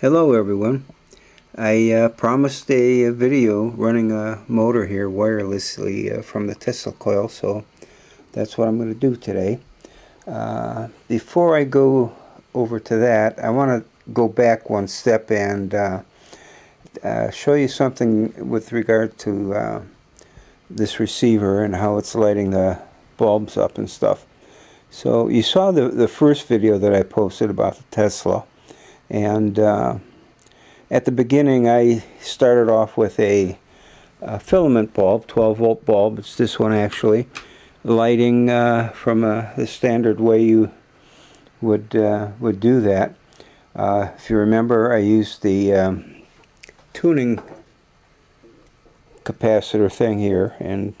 Hello everyone. I uh, promised a, a, video running a motor here wirelessly uh, from the Tesla coil so that's what I'm going to do today. Uh, before I go over to that I want to go back one step and uh, uh, show you something with regard to uh, this receiver and how it's lighting the bulbs up and stuff. So you saw the, the first video that I posted about the Tesla and uh, at the beginning I started off with a, a, filament bulb, 12 volt bulb, it's this one actually, lighting uh, from a, the standard way you would, uh, would do that. Uh, if you remember I used the um, tuning capacitor thing here and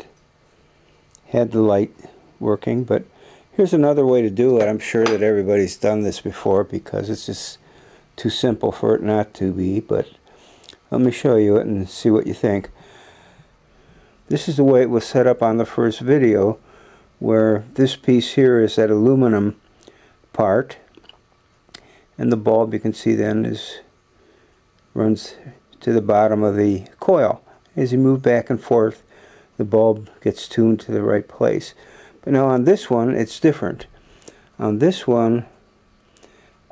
had the light working. But here's another way to do it. I'm sure that everybody's done this before because it's just too simple for it not to be, but let me show you it and see what you think. This is the way it was set up on the first video, where this piece here is that aluminum part, and the bulb you can see then is runs to the bottom of the coil. As you move back and forth, the bulb gets tuned to the right place. But now on this one, it's different. On this one,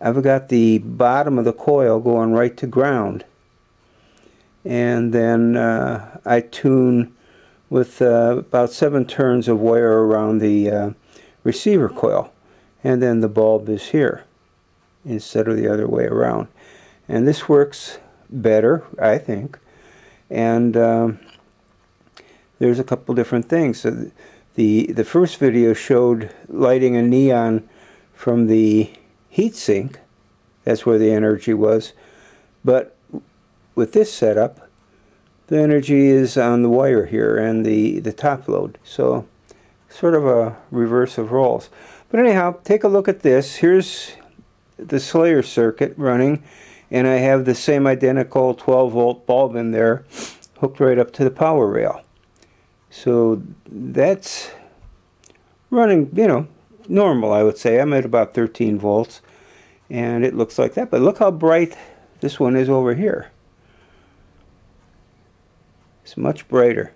I've got the bottom of the coil going right to ground. And then uh, I tune with uh, about seven turns of wire around the uh, receiver coil. And then the bulb is here instead of the other way around. And this works better I think. And um, there's a couple different things. So the the first video showed lighting a neon from the heatsink. That's where the energy was. But with this setup, the energy is on the wire here and the, the top load. So sort of a reverse of roles. But anyhow, take a look at this. Here's the Slayer circuit running and I have the same identical 12 volt bulb in there hooked right up to the power rail. So that's running, you know, normal I would say. I'm at about 13 volts and it looks like that. But look how bright this one is over here. It's much brighter.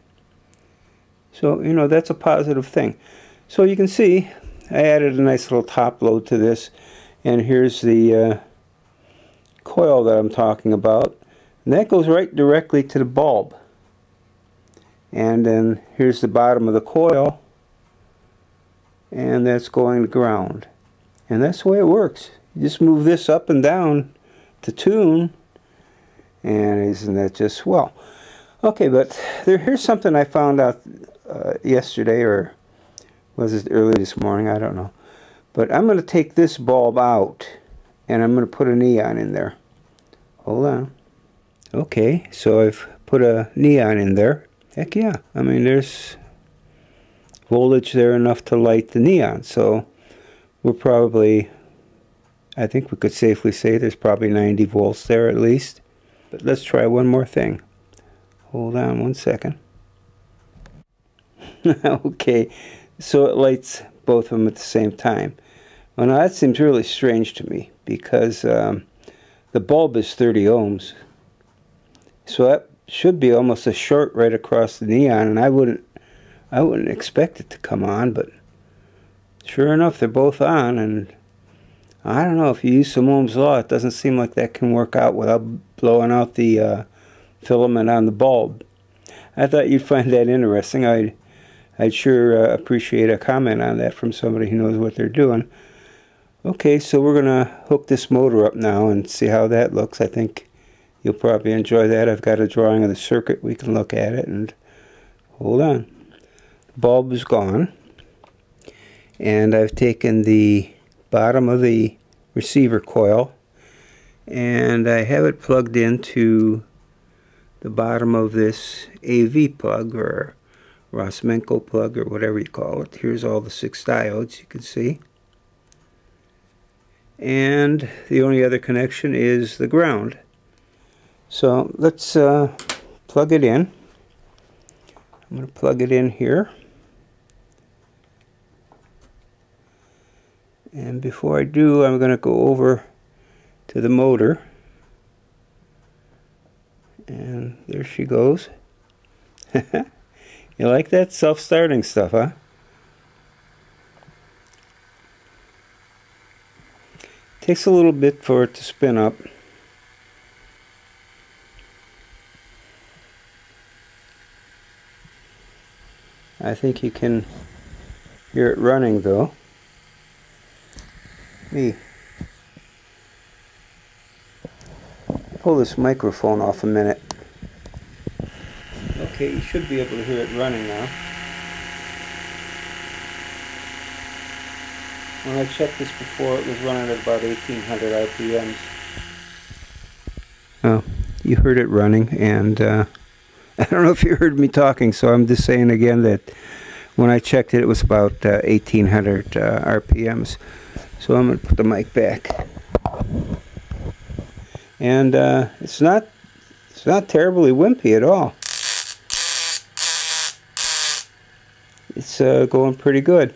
So you know that's a positive thing. So you can see I added a nice little top load to this and here's the uh, coil that I'm talking about. And that goes right directly to the bulb. And then here's the bottom of the coil and that's going to ground. And that's the way it works. You just move this up and down to tune and isn't that just well okay but there here's something I found out uh, yesterday or was it early this morning? I don't know. But I'm going to take this bulb out and I'm going to put a neon in there. Hold on. Okay so I've put a neon in there. Heck yeah. I mean there's voltage there enough to light the neon so we're probably I think we could safely say there's probably 90 volts there at least. But let's try one more thing. Hold on one second. okay, so it lights both of them at the same time. Well, now that seems really strange to me because um, the bulb is 30 ohms. So that should be almost a short right across the neon, and I wouldn't, I wouldn't expect it to come on, but sure enough, they're both on, and I don't know, if you use Ohm's law, it doesn't seem like that can work out without blowing out the uh, filament on the bulb. I thought you'd find that interesting. I'd, I'd sure uh, appreciate a comment on that from somebody who knows what they're doing. Okay, so we're going to hook this motor up now and see how that looks. I think you'll probably enjoy that. I've got a drawing of the circuit. We can look at it and hold on. Bulb is gone. And I've taken the bottom of the receiver coil and I have it plugged into the bottom of this AV plug or Avramenko plug or whatever you call it. Here's all the six diodes you can see. And the only other connection is the ground. So let's uh, plug it in. I'm going to plug it in here. And before I do, I'm going to go over to the motor And There she goes. you like that self-starting stuff, huh? Takes a little bit for it to spin up. I think you can hear it running though. Me. Pull this microphone off a minute. Okay, you should be able to hear it running now. When I checked this before, it was running at about 1800 RPMs. Oh, you heard it running, and uh, I don't know if you heard me talking, so I'm just saying again that when I checked it, it was about uh, 1800 uh, RPMs. So I'm going to put the mic back. And uh, it's not it's not terribly wimpy at all. It's uh, going pretty good.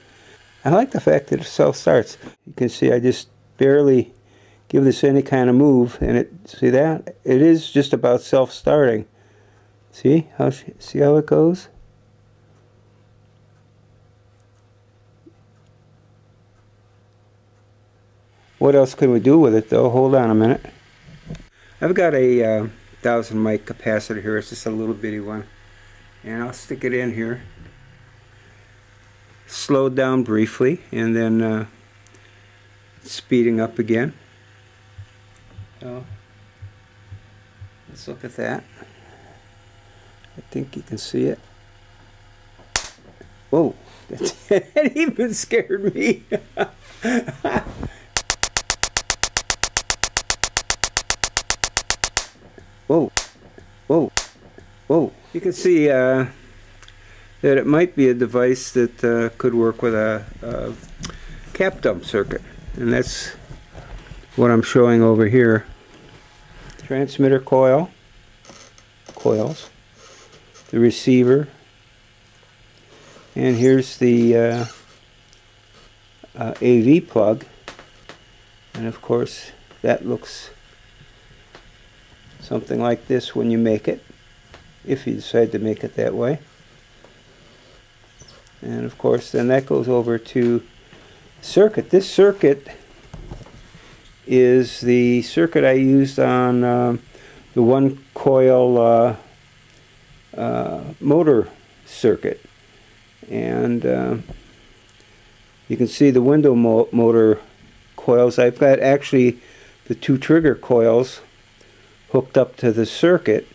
I like the fact that it self-starts. You can see I just barely give this any kind of move and it see that it is just about self-starting see how see how it goes what else can we do with it though hold on a minute I've got a uh, thousand mic capacitor here it's just a little bitty one and I'll stick it in here slow down briefly and then uh, speeding up again so let's look at that. I think you can see it. Whoa, that even scared me. whoa, whoa, whoa. You can see uh, that it might be a device that uh, could work with a, a cap dump circuit. And that's what I'm showing over here transmitter coil, coils, the receiver, and here's the uh, uh, AV plug. And of course, that looks something like this when you make it, if you decide to make it that way. And of course, then that goes over to circuit. This circuit is the circuit I used on uh, the one coil uh, uh, motor circuit and uh, you can see the window mo motor coils I've got actually the two trigger coils hooked up to the circuit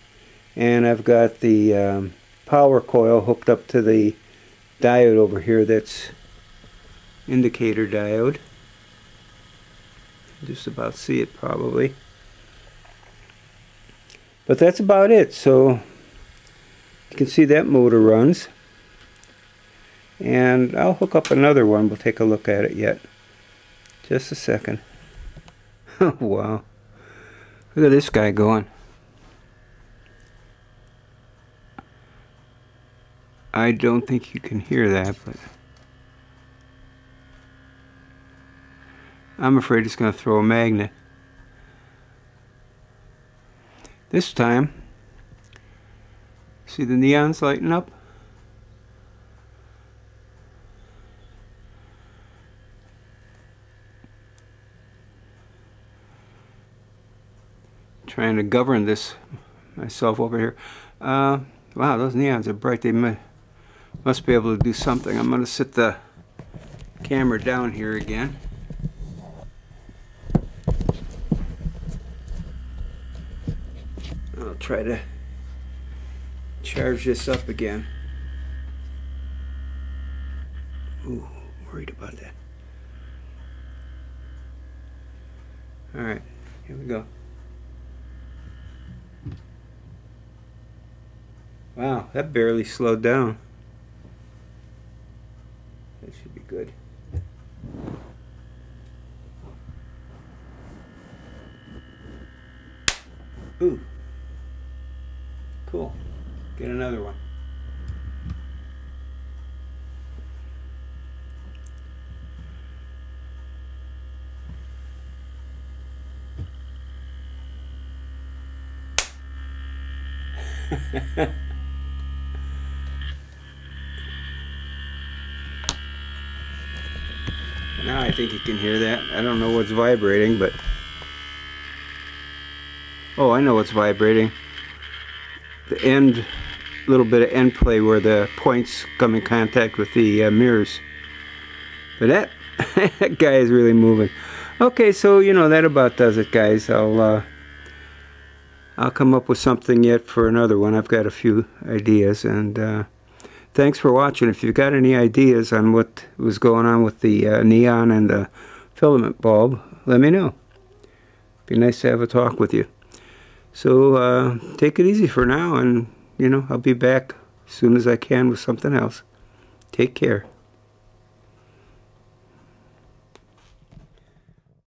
and I've got the um, power coil hooked up to the diode over here that's indicator diode just about see it probably. But that's about it. So you can see that motor runs. And I'll hook up another one. We'll take a look at it yet. Just a second. Wow. Look at this guy going. I don't think you can hear that, but... I'm afraid it's going to throw a magnet. This time, see the neons lighting up? Trying to govern this myself over here. Uh, wow, those neons are bright. They must be able to do something. I'm going to sit the camera down here again. I'll try to charge this up again. Ooh, worried about that. Alright, here we go. Wow, that barely slowed down. That should be good. Ooh. Cool. Get another one. now I think you can hear that. I don't know what's vibrating, but... Oh, I know what's vibrating. The end, little bit of end play where the points come in contact with the uh, mirrors. But that, that guy is really moving. Okay, so you know that about does it, guys. I'll uh, I'll come up with something yet for another one. I've got a few ideas, and uh, thanks for watching. If you've got any ideas on what was going on with the uh, neon and the filament bulb, let me know. Be nice to have a talk with you. So uh, take it easy for now, and you know I'll be back as soon as I can with something else. Take care.